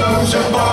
Jean-Paul.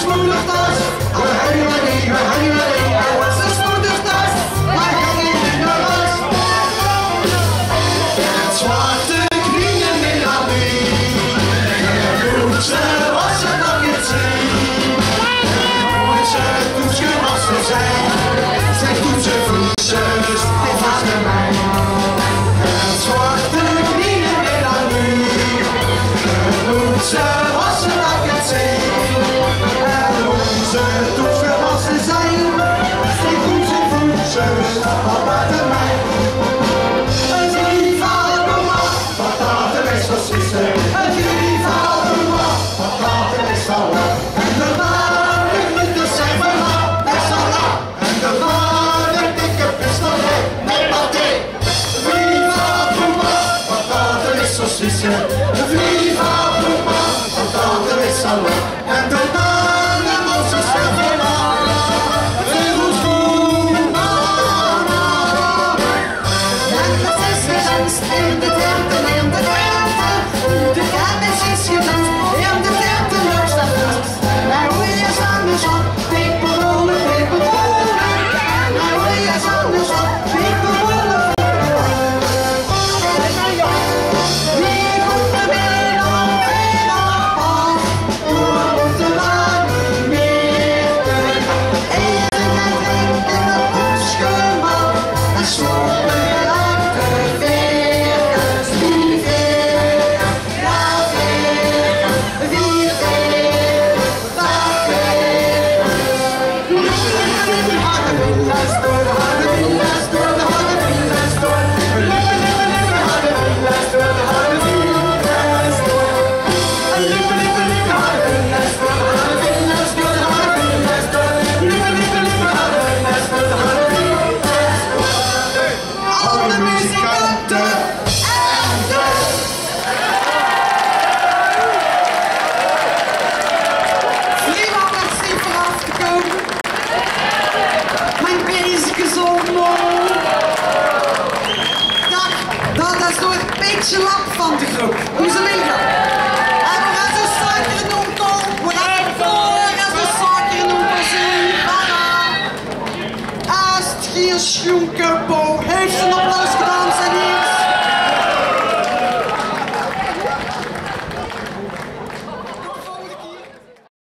Schwule da. alle muzikanten en dus. Niemand heeft niet vooraf gekomen. Mijn bezig gezongen. Dag, dat is door een beetje lap van de groep. Hoe ze willen. Sjoeke vocational